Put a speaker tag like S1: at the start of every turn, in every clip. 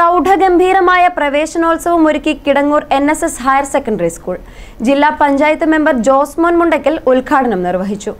S1: പ്രൗഢഗംഭീരമായ പ്രവേശനോത്സവം ഒരുക്കി Kidangoor N S S higher secondary school ജില്ലാ പഞ്ചായത്ത് മെമ്പർ ജോസ്മോൻ മുണ്ടക്കൽ ഉദ്ഘാടനം നിർവഹിച്ചു.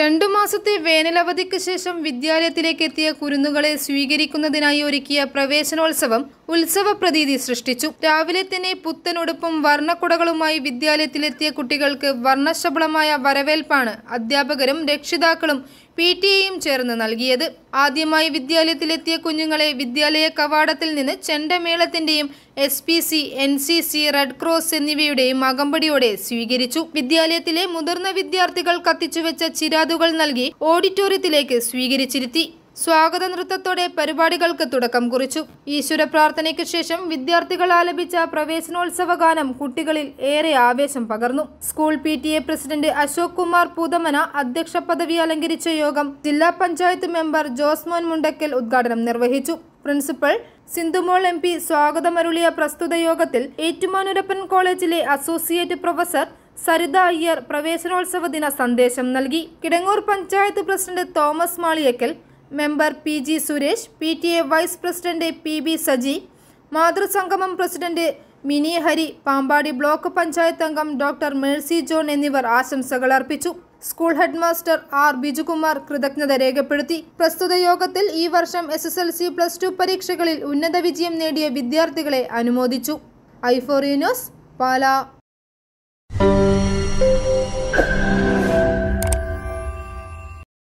S2: രണ്ടു മാസത്തെ വേനലവധിക്ക് ശേഷം വിദ്യാലയത്തിലേക്ക് എത്തിയ കുരുന്നുകളെ സ്വീകരിക്കുന്നതിനായി ഒരുക്കിയ പ്രവേശനോത്സവം ഉത്സവ പ്രതീതി സൃഷ്ടിച്ചു. രാവിലെ തന്നെ പുത്തനുടുപ്പും വർണക്കുടകളുമായി വിദ്യാലയത്തിലെത്തിയ കുട്ടികൾക്ക് വർണശബളമായ വരവേൽപ്പാണ് അധ്യാപകരും രക്ഷിതാക്കളും പി ടി എയും ചേർന്ന് നൽകിയത്. ആദ്യമായി വിദ്യാലയത്തിലെത്തിയ കുഞ്ഞുങ്ങളെ വിദ്യാലയ കവാടത്തിൽ നിന്ന് ചെണ്ടമേളത്തിന്റെയും S P C N C C red cross എന്നിവയുടെയും അകമ്പടിയോടെ സ്വീകരിച്ചു. വിദ്യാലയത്തിലെ മുതിർന്ന വിദ്യാർത്ഥികൾ കത്തിച്ചുവെച്ച ചിരാതുകൾ നൽകി ഓഡിറ്റോറിയത്തിലേക്ക് സ്വീകരിച്ചിരുത്തി. സ്വാഗത നൃത്തത്തോടെ പരിപാടികൾക്ക് തുടക്കം കുറിച്ചു. ഈശ്വര പ്രാർത്ഥനയ്ക്ക് ശേഷം വിദ്യാർത്ഥികൾ ആലപിച്ച പ്രവേശനോത്സവ ഗാനം കുട്ടികളിൽ ഏറെ ആവേശം പകർന്നു. School P T A president Ashok Kumar Poothamana അധ്യക്ഷ പദവി അലങ്കരിച്ച യോഗം ജില്ലാ പഞ്ചായത്ത് മെമ്പർ ജോസ്മോൻ മുണ്ടക്കൽ ഉദ്ഘാടനം നിർവഹിച്ചു. പ്രിൻസിപ്പൽ സിന്ധുമോൾ എം പി സ്വാഗതമരുളിയ പ്രസ്തുത യോഗത്തിൽ ഏറ്റുമാനൂരപ്പൻ കോളേജിലെ അസോസിയേറ്റ് പ്രൊഫസർ സരിത അയ്യർ പ്രവേശനോത്സവ ദിന സന്ദേശം നൽകി. Kidangoor panchayat president Thomas Maliyakkal member P G Suresh P T A vice president P B Saji മാതൃസംഗമം president Mini Hari Pampady block panchayat അംഗം ഡോക്ടർ മേഴ്സി ജോൺ എന്നിവർ ആശംസകൾ അർപ്പിച്ചു. School head master R Bijukumar കൃതജ്ഞത രേഖപ്പെടുത്തി. പ്രസ്തുത യോഗത്തിൽ ഈ വർഷം S S L C plus two പരീക്ഷകളിൽ ഉന്നത വിജയം നേടിയ വിദ്യാർത്ഥികളെ അനുമോദിച്ചു. ഐഫോറിയനോസ് പാലാ.